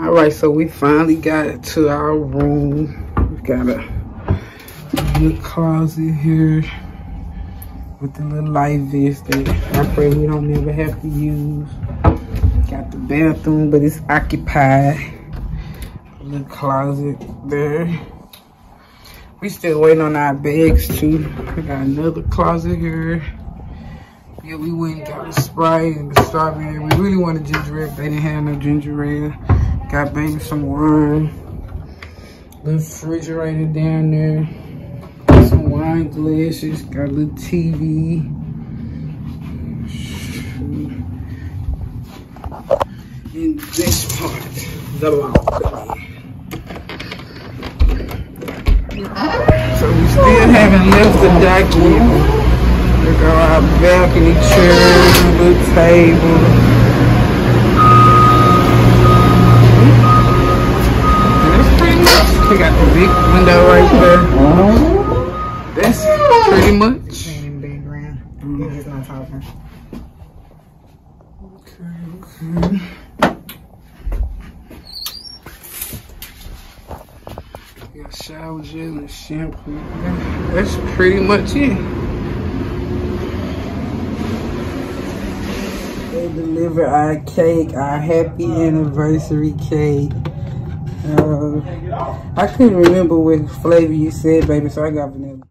All right, so we finally got to our room. we've got a little closet here with the little light vest that I pray we don't never have to use. Got the bathroom, but it's occupied. Little closet there. We still waiting on our bags too. We got another closet here. Yeah, we went and got a Sprite and the strawberry. We really wanted ginger ale. They didn't have no ginger ale. Got baby some wine. Little refrigerator down there. Some wine glasses. Got a little TV. In this part, the balcony. So we still haven't left the dock yet. Look at our balcony chairs, little table. We got the big window right there. That's pretty much. You're just not talking. Okay, okay. Got shower gel and shampoo. That's pretty much it. They deliver our cake, our happy anniversary cake. Uh, I couldn't remember what flavor you said, baby, so I got vanilla.